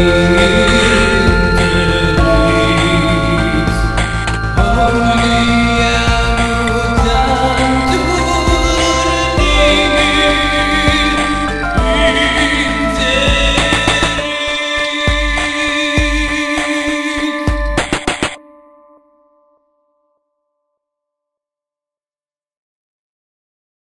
Amen.